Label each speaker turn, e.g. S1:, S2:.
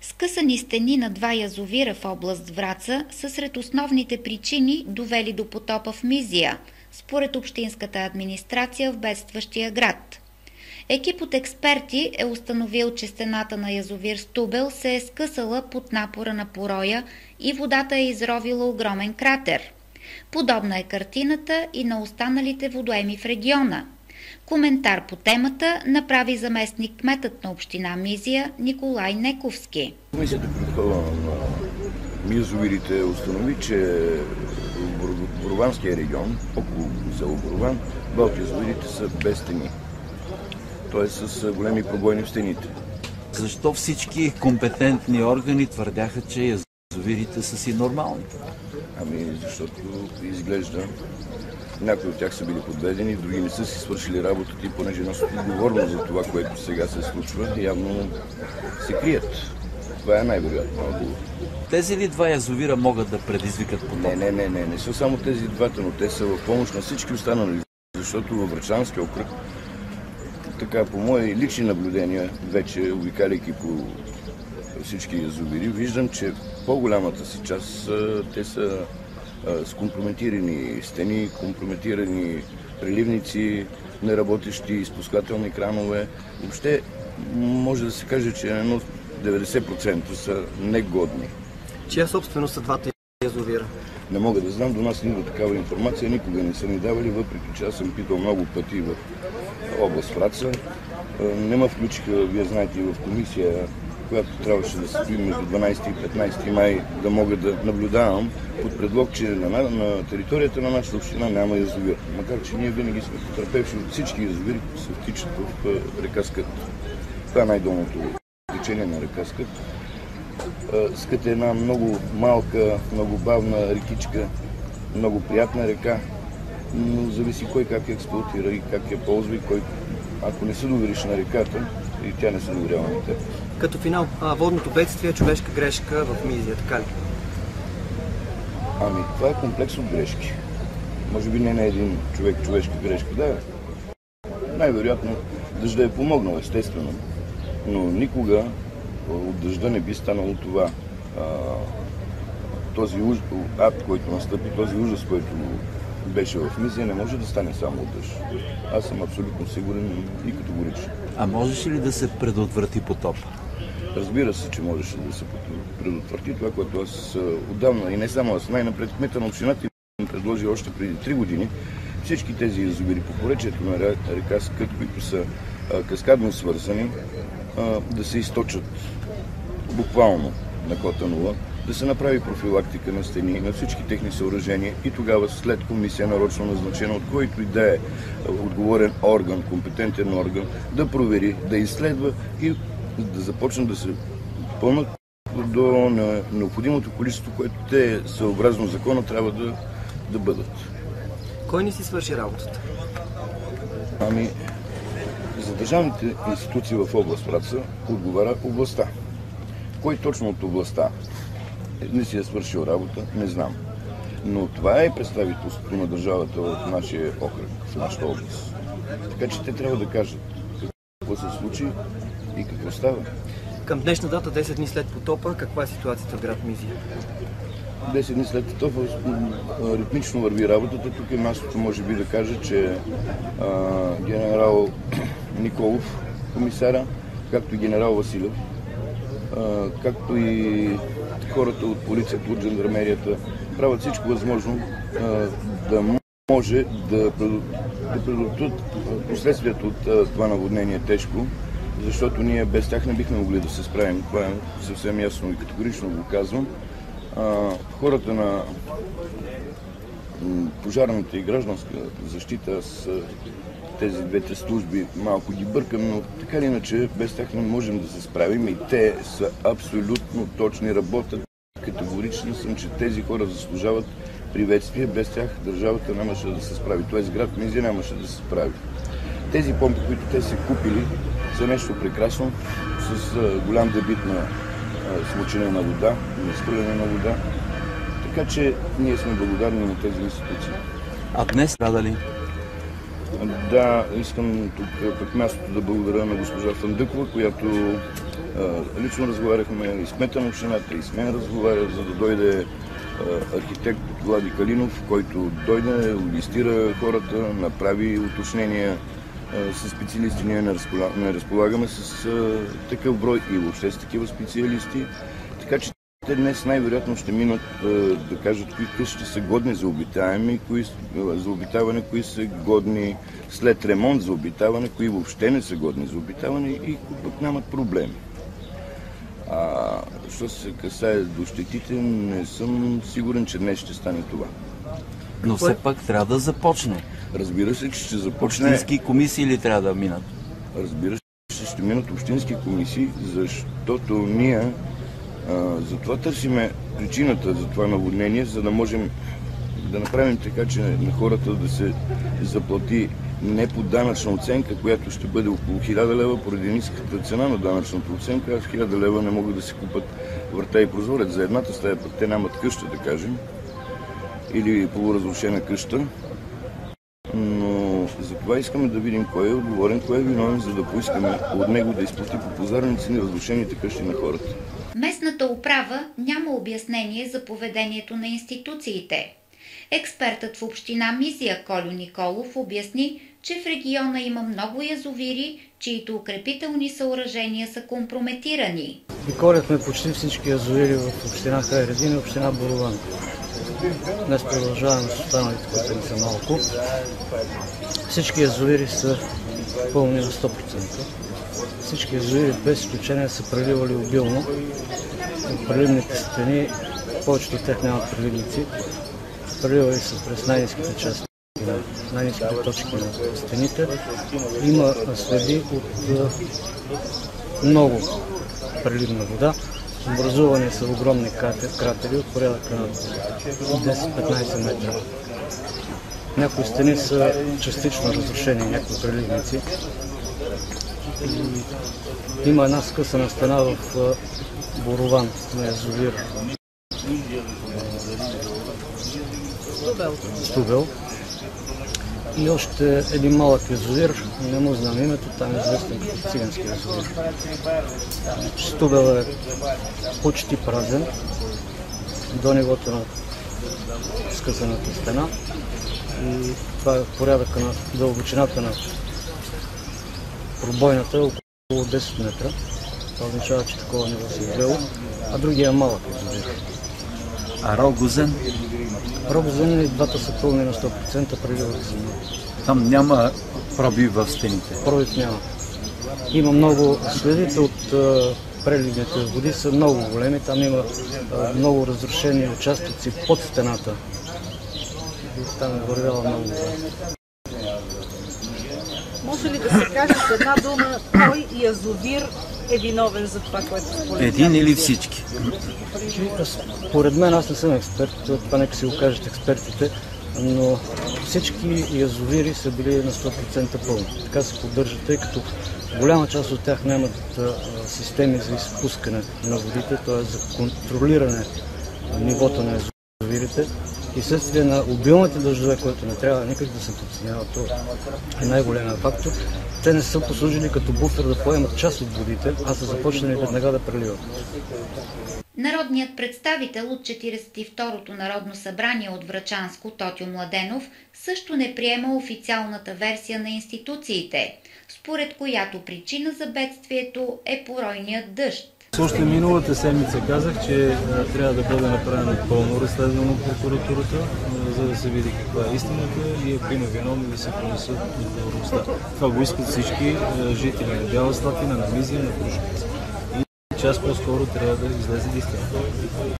S1: Скъсани стени на два язовира в област Враца са сред основните причини, довели до потопа в Мизия, според Общинската администрация в бедстващия град. Екип от експерти е установил, че стената на язовир Стубел се е скъсала под напора на пороя и водата е изровила огромен кратер. Подобна е картината и на останалите водоеми в региона. Коментар по темата направи заместник кметът на община Мизия Николай Нековски.
S2: Комисията по на язовирите установи, че в регион, около село Борован, два от язовирите са без стени т.е. с големи пробойни в стените.
S3: Защо всички компетентни органи твърдяха, че язовирите са си нормални?
S2: Ами, защото изглежда някои от тях са били подведени, други не са си свършили работата и понеже носят отговорност за това, което сега се случва, явно се крият. Това е най-вероятно.
S3: Тези ли два язовира могат да предизвикат потоп?
S2: Не, не, не, не, не са само тези двата, но те са в помощ на всички останали, защото във Врачанския окръг така по мои лични наблюдения, вече обикаляйки по всички язовири, виждам, че по-голямата си част те са с компрометирани стени, компрометирани преливници, неработещи изпускателни кранове. Въобще може да се каже, че 90% са негодни.
S4: Чия собственост са двата язовира?
S2: Не мога да знам, до нас не такава информация, никога не са ни давали, въпреки че аз съм питал много пъти в област Фраца. Не ме включиха, вие знаете, в комисия, която трябваше да се стои между 12 и 15 май, да мога да наблюдавам под предлог, че на, на територията на нашата община няма язовир. Макар, че ние винаги сме потърпевши от всички язовири, които се втичат в река Скът. Това е най-долното течение на река Скът. Скът е една много малка, много бавна рекичка, много приятна река, но зависи кой как я експлуатира и как я ползва и кой, ако не се довериш на реката, и тя не се доверява на теб.
S4: Като финал, а, водното бедствие е човешка грешка в Мизия, така ли?
S2: Ами, това е комплекс от грешки. Може би не на един човек човешка грешка, да. Най-вероятно дъжда е помогнал, естествено. Но никога от дъжда не би станало това. А, този ад, който настъпи, този ужас, който беше в мизия, не може да стане само от дъжд. Аз съм абсолютно сигурен и категоричен.
S3: А можеше ли да се предотврати потоп?
S2: Разбира се, че можеше да се предотврати това, което аз отдавна и не само аз, най-напред кмета на общината им предложи още преди 3 години всички тези язовири по поречието на река Скът, които са каскадно свързани, да се източат буквално на кота да се направи профилактика на стени, на всички техни съоръжения и тогава след комисия нарочно назначена от който и да е отговорен орган, компетентен орган, да провери, да изследва и да започнат да се пълнат до необходимото количество, което те съобразно закона трябва да, да бъдат.
S4: Кой не си свърши работата?
S2: Ами, за държавните институции в област Враца отговаря областта. Кой точно от областта не си е свършил работа, не знам. Но това е представителството на държавата в нашия окръг, в нашата област. Така че те трябва да кажат какво се случи и какво става.
S4: Към днешна дата, 10 дни след потопа, каква е ситуацията в град Мизия?
S2: 10 дни след потопа ритмично върви работата. Тук е мястото, може би, да кажа, че а, генерал Николов, комисара, както и генерал Василев, а, както и хората от полицията, от жандармерията правят всичко възможно да може да, предотвратят последствията от това наводнение тежко, защото ние без тях не бихме могли да се справим. Това е съвсем ясно и категорично го казвам. Хората на пожарната и гражданска защита с тези двете служби малко ги бъркам, но така или иначе без тях не можем да се справим и те са абсолютно точни, работят. Категоричен съм, че тези хора заслужават приветствие. Без тях държавата нямаше да се справи. Т.е. град Мизия нямаше да се справи. Тези помпи, които те са купили, са нещо прекрасно, с голям дебит на смучене на вода, на изхвърляне на вода. Така че ние сме благодарни на тези институции.
S3: А днес страда ли?
S2: Да, искам тук пък мястото да благодаря на госпожа Фандъкова, която Лично разговаряхме и с кмета на общината, и с мен разговаря, за да дойде архитект Влади Калинов, който дойде, логистира хората, направи уточнения с специалисти. Ние не разполагаме с такъв брой и въобще с такива специалисти. Че те днес най-вероятно ще минат да кажат кои къщи са годни за обитаване, кои, за обитаване, кои са годни след ремонт за обитаване, кои въобще не са годни за обитаване и пък нямат проблеми. А, що се касае до щетите, не съм сигурен, че днес ще стане това.
S3: Но все пак трябва да започне.
S2: Разбира се, че ще започне.
S3: Общински комисии ли трябва да минат?
S2: Разбира се, ще минат общински комисии, защото ние затова търсиме причината за това наводнение, за да можем да направим така, че на хората да се заплати не по данъчна оценка, която ще бъде около 1000 лева, поради ниската цена на данъчната оценка, аз 1000 лева не могат да се купат врата и прозорец. За едната стая пък те нямат къща, да кажем, или полуразрушена къща. Това искаме да видим кой е отговорен, кой е виновен, за да поискаме от него да изплати по позарни цени разрушените къщи на хората.
S1: Местната управа няма обяснение за поведението на институциите. Експертът в община Мизия Колю Николов обясни, че в региона има много язовири, чието укрепителни съоръжения са компрометирани.
S5: Обиколяхме почти всички язовири в община Хайредин и община Борован. Днес продължаваме с останалите, които не са малко. Всички язовири са пълни на 100%. Всички язовири без изключение са преливали обилно. Преливните стени, повечето от тях нямат преливници. Преливали са през най-низките части на най-низките точки на стените. Има следи от много преливна вода. Образувани са огромни кратери от порядъка на 10-15 метра. Някои стени са частично разрушени, някои преливници. Има една скъсана стена в Борован на язовир.
S6: Стубел.
S5: И още един малък язовир, не му знам името, там е известен като цигански язовир. Стубел е почти празен до нивото на скъсаната стена и това е порядъка на дълбочината на пробойната е около 10 метра. Това означава, че такова ниво се извело, а другия е малък язовир.
S3: А Рогозен?
S5: Рогозен и двата са пълни на 100%, преливат се много.
S3: Там няма пробив в стените?
S5: Пробив няма. Има много, следите от преливните води са много големи, там има а, много разрушени участъци под стената. И там е вървяла много вода.
S6: Може ли да се каже с една дума кой язовир е виновен за това, което според
S3: Един или всички?
S5: Според мен, аз не съм експерт, това нека си го кажат експертите, но всички язовири са били на 100% пълни. Така се поддържат, тъй като голяма част от тях нямат системи за изпускане на водите, т.е. за контролиране на нивото на язовирите и следствие на обилните дъждове, които не трябва никак да се подценява, то е най-големия фактор. Те не са послужили като буфер да поемат част от водите, а са започнали веднага да преливат.
S1: Народният представител от 42-то Народно събрание от Врачанско Тотю Младенов също не приема официалната версия на институциите, според която причина за бедствието е поройният дъжд.
S7: Още миналата седмица казах, че трябва да бъде направено пълно разследване от прокуратурата, за да се види каква е истината и ако има виновни да се понесат отговорността. Това го искат всички жители на Бяла Слатина, на Мизия, на Крушковица. И час по-скоро трябва да излезе истината.